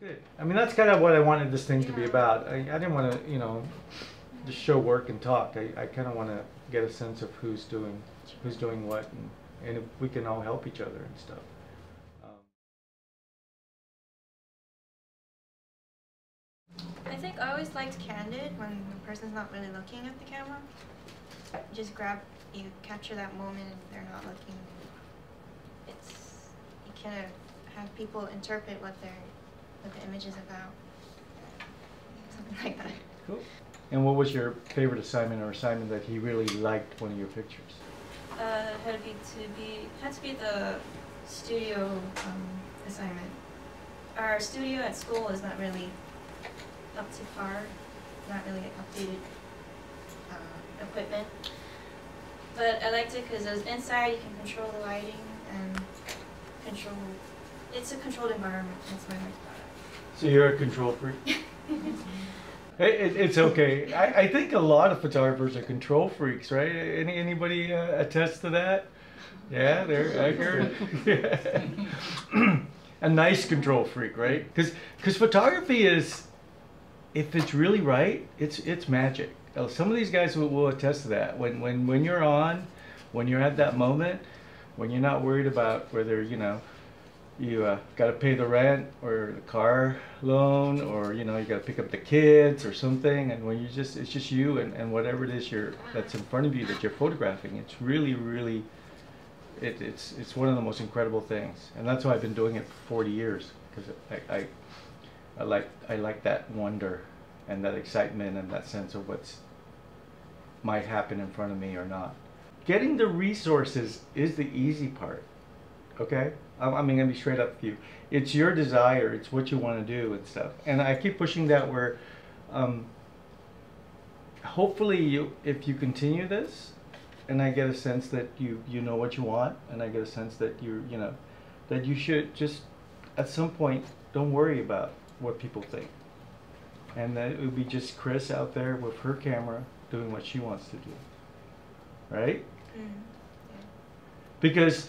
Good. I mean, that's kind of what I wanted this thing to be about. I, I didn't want to, you know, just show work and talk. I, I kind of want to get a sense of who's doing who's doing what, and, and if we can all help each other and stuff. I think I always liked candid when the person's not really looking at the camera. Just grab, you capture that moment and they're not looking. It's, you kind of have people interpret what they're, what the image is about. Something like that. cool. And what was your favorite assignment or assignment that he really liked one of your pictures? Uh, had to be to be had to be the studio um, assignment. Our studio at school is not really up to par, not really updated uh, equipment. But I liked it because it was inside. You can control the lighting and control. It's a controlled environment. That's what I liked about it. So you're a control freak. It, it, it's okay. I, I think a lot of photographers are control freaks, right? Any anybody uh, attest to that? Yeah, there. I hear it. a nice control freak, right? Because because photography is, if it's really right, it's it's magic. Uh, Some of these guys will, will attest to that. When when when you're on, when you're at that moment, when you're not worried about whether you know you uh, got to pay the rent or the car loan or you know you got to pick up the kids or something. And when you just it's just you and, and whatever it is you're that's in front of you that you're photographing it's really really it, it's it's one of the most incredible things. And that's why I've been doing it for 40 years because I, I I like I like that wonder and that excitement and that sense of what's might happen in front of me or not. Getting the resources is the easy part okay? I'm, I'm gonna be straight up with you. It's your desire it's what you want to do and stuff. And i keep pushing that where um, hopefully you if you continue this and i get a sense that you you know what you want and i get a sense that you you know that you should just at some point don't worry about what people think. And that it would be just chris out there with her camera doing what she wants to do. Right? Mm. because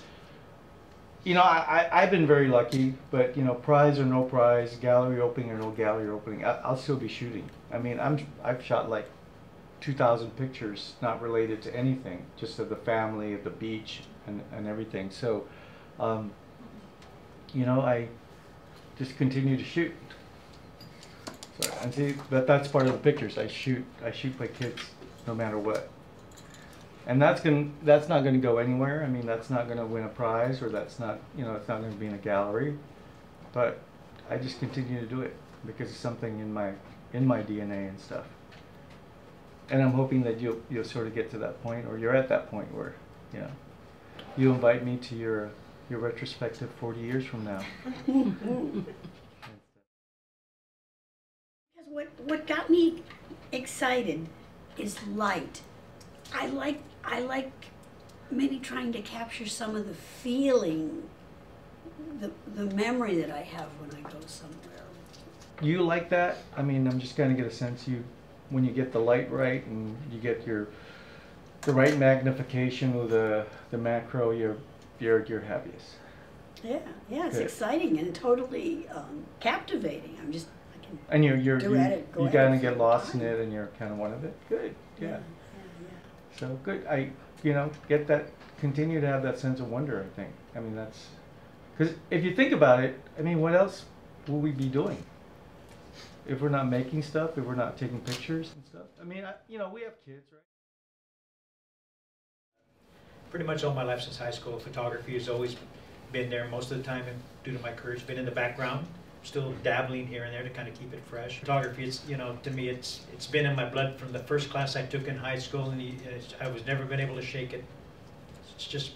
you know I, I i've been very lucky but you know prize or no prize gallery opening or no gallery opening I, i'll still be shooting. I mean i'm i've shot like 2000 pictures not related to anything just of the family of the beach and, and everything. So um, you know i just continue to shoot. So, and see that that's part of the pictures. I shoot i shoot my kids no matter what and that's going that's not going to go anywhere. I mean, that's not going to win a prize, or that's not you know it's not going to be in a gallery. But I just continue to do it because it's something in my in my DNA and stuff. And I'm hoping that you'll you'll sort of get to that point, or you're at that point where you know you invite me to your your retrospective 40 years from now. What, what got me excited is light. I like I like maybe trying to capture some of the feeling, the the memory that I have when I go somewhere. you like that? I mean, I'm just going to get a sense you when you get the light right and you get your the right magnification with the the macro, you're you're you're happiest. Yeah, yeah, it's Good. exciting and totally um, captivating. I'm just I can And you're you're Do you, at it, go you kind of get lost in it, and you're kind of one of it. Good, yeah. yeah, So good. I you know get that continue to have that sense of wonder. I think. I mean that's because if you think about it, I mean, what else will we be doing? If we're not making stuff, if we're not taking pictures and stuff. I mean, I, you know, we have kids, right? pretty much all my life since high school, photography has always been there most of the time and due to my career, it's been in the background. Still dabbling here and there to kind of keep it fresh. Photography, it's, you know, to me, it's, it's been in my blood from the first class I took in high school and uh, I was never been able to shake it. It's just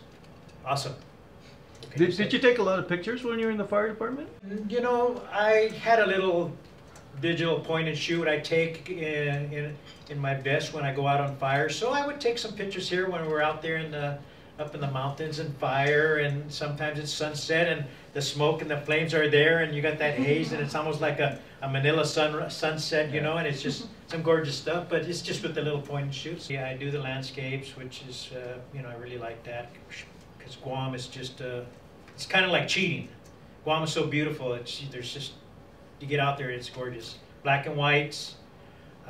awesome. Can Did, did you take a lot of pictures when you were in the fire department? You know, I had a little digital point and shoot I take in, in, in my vest when I go out on fire. So I would take some pictures here when we're out there in the, up in the mountains and fire and sometimes it's sunset and the smoke and the flames are there and you got that haze and it's almost like a, a Manila sun, sunset, you know, and it's just some gorgeous stuff, but it's just with the little point and shoots. Yeah, I do the landscapes, which is, uh, you know, I really like that because Guam is just, uh, it's kind of like cheating. Guam is so beautiful. It's there's just you get out there, it's gorgeous. Black and whites,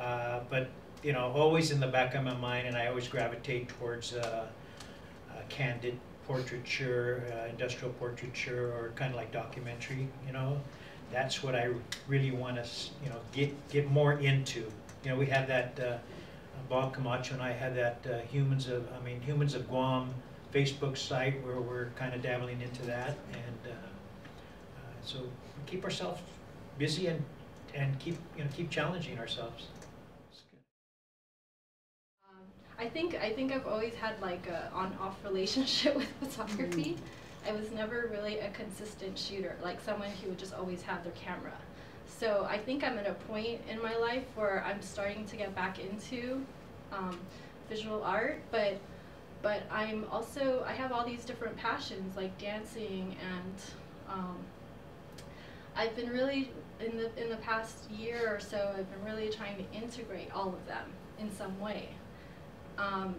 uh, but you know, always in the back of my mind, and I always gravitate towards uh, uh, candid portraiture, uh, industrial portraiture, or kind of like documentary. You know, that's what I really want to, you know, get get more into. You know, we have that. Uh, Bob Camacho and I have that uh, humans of, I mean, humans of Guam Facebook site where we're kind of dabbling into that, and uh, uh, so keep ourselves busy and and keep you know keep challenging ourselves. I think I think I've always had like a on-off relationship with photography. I was never really a consistent shooter, like someone who would just always have their camera. So I think I'm at a point in my life where I'm starting to get back into um, visual art, but but I'm also I have all these different passions like dancing and um, I've been really in the in the past year or so I've been really trying to integrate all of them in some way. Um,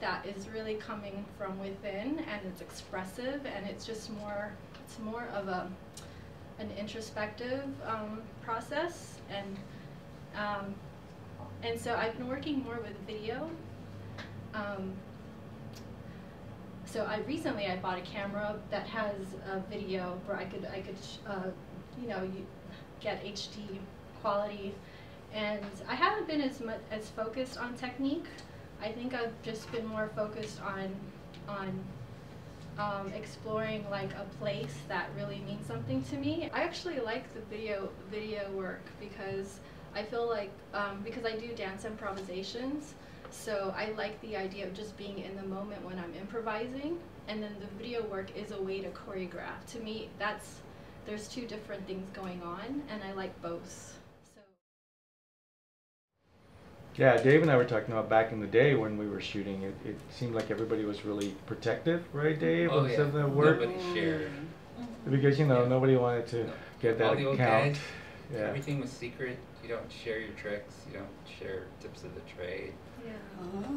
that is really coming from within and it's expressive and it's just more it's more of a an introspective um, process and um, and so I've been working more with video. Um, so I recently I bought a camera that has a video where I could I could uh, you know you get HD quality, and I haven't been as much as focused on technique. I think I've just been more focused on on um, exploring like a place that really means something to me. I actually like the video video work because I feel like um, because I do dance improvisations, so I like the idea of just being in the moment when I'm improvising, and then the video work is a way to choreograph. To me, that's there's two different things going on, and I like both. Yeah, Dave and I were talking about back in the day when we were shooting. It, it seemed like everybody was really protective, right, Dave? Oh yeah, some of the work nobody shared. because you know Yeah. nobody wanted to No. get that All the old account. guys, Yeah. Everything was secret. You don't share your tricks. You don't share tips of the trade. Yeah.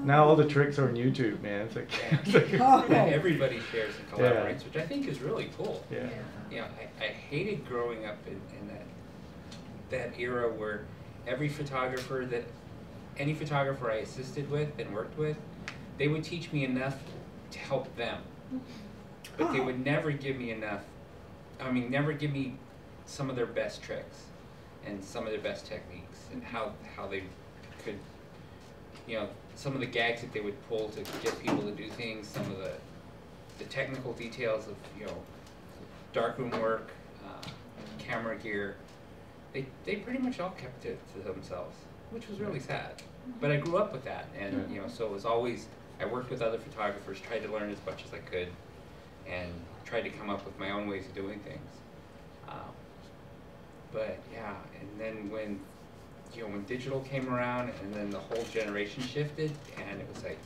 Now all the tricks are on YouTube, man. It's like, it's like- Oh. Everybody shares and Yeah. collaborates, which I think is really cool. yeah. You know, I, I hated growing up in, in that that era where every photographer that any photographer I assisted with and worked with, they would teach me enough to help them. But they would never give me enough I mean never give me some of their best tricks and some of their best techniques and how how they could you know, some of the gags that they would pull to get people to do things, some of the the technical details of, you know, darkroom work, uh, camera gear, they, they pretty much all kept it to themselves, which was really sad. But I grew up with that, and Yeah. you know, so it was always I worked with other photographers, tried to learn as much as I could, and tried to come up with my own ways of doing things. Um, but yeah, and then when you know when digital came around, and then the whole generation shifted, and it was like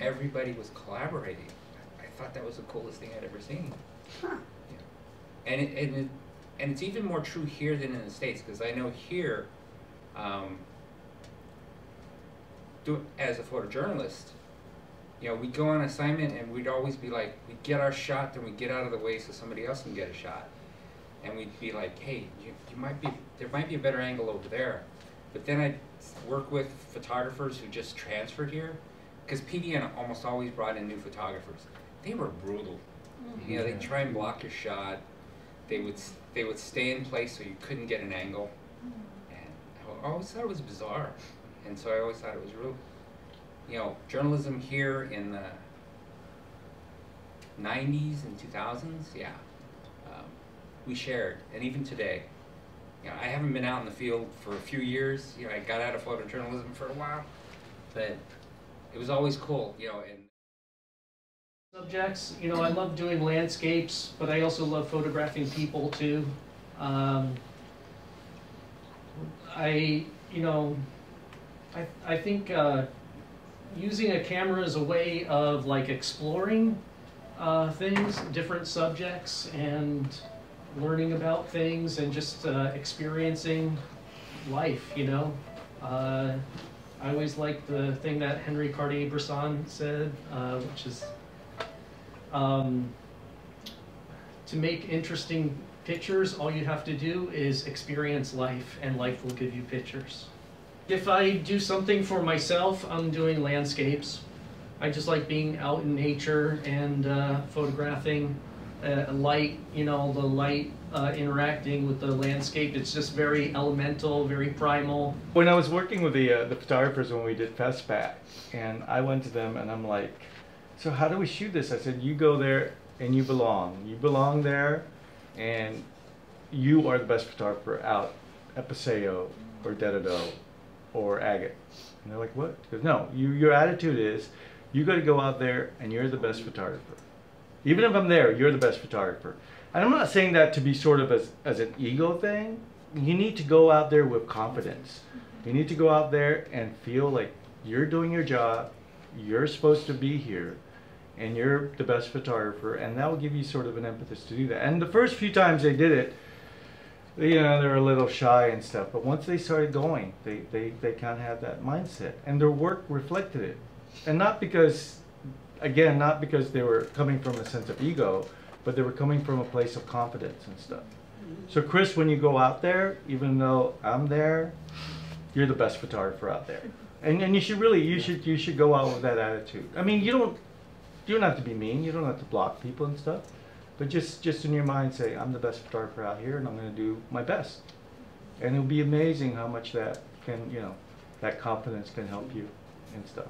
everybody was collaborating. I thought that was the coolest thing I'd ever seen. Huh. And it, and it, and it's even more true here than in the states because I know here, um, do as a photojournalist, you know, we'd go on assignment and we'd always be like, we'd get our shot, then we'd get out of the way so somebody else can get a shot, and we'd be like, hey, you, you might be there might be a better angle over there, but then I'd work with photographers who just transferred here, because PDN almost always brought in new photographers. They were brutal. You know, they'd try and block your shot. They would they would stay in place so you couldn't get an angle. And I always thought it was bizarre. And so I always thought it was real. You know, journalism here in the 90s and 2000s, yeah, um, we shared. And even today, you know, I haven't been out in the field for a few years. You know, I got out of photojournalism for a while, but it was always cool. You know, and subjects. You know, I love doing landscapes, but I also love photographing people too. Um, I, you know, I, I think uh, using a camera is a way of like exploring uh, things, different subjects, and learning about things and just uh, experiencing life, you know. Uh, I always like the thing that Henri Cartier-Bresson said, uh, which is um, to make interesting pictures, all you have to do is experience life, and life will give you pictures. If I do something for myself, I'm doing landscapes. I just like being out in nature and uh, photographing uh, light, you know, the light uh, interacting with the landscape. It's just very elemental, very primal. When I was working with the uh, the photographers when we did FestPac, and I went to them and I'm like, so how do we shoot this? I said, you go there and you belong. You belong there, and you are the best photographer out at Paseo or Dededo or Agat. And they're like, what? Because no, you, your attitude is, you got to go out there and you're the best photographer. Even if I'm there, you're the best photographer. And I'm not saying that to be sort of as, as an ego thing. You need to go out there with confidence. You need to go out there and feel like you're doing your job, you're supposed to be here, and you're the best photographer, and that will give you sort of an impetus to do that. And the first few times they did it, you know, they're a little shy and stuff, but once they started going, they, they, they kind of had that mindset, and their work reflected it. And not because, again, not because they were coming from a sense of ego, but they were coming from a place of confidence and stuff. So Chris, when you go out there, even though I'm there, you're the best photographer out there. And, and you should really, you should, you should go out with that attitude. I mean, you don't, you don't have to be mean, you don't have to block people and stuff, but just, just in your mind say, I'm the best photographer out here and I'm gonna do my best. And it'll be amazing how much that can, you know, that confidence can help you and stuff.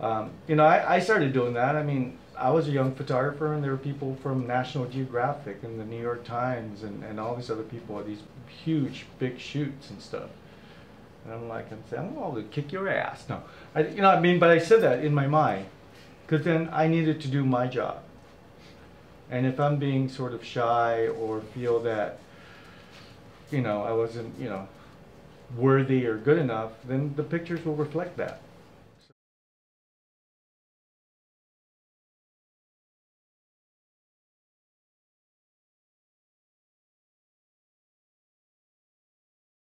Um, you know, I, I started doing that. I mean, I was a young photographer, and there were people from National Geographic and the New York Times and, and all these other people at these huge, big shoots and stuff. And I'm like, I'm saying, I'm going to kick your ass. No, I, you know, what I mean, but I said that in my mind, because then I needed to do my job. And if I'm being sort of shy or feel that, you know, I wasn't, you know, worthy or good enough, then the pictures will reflect that.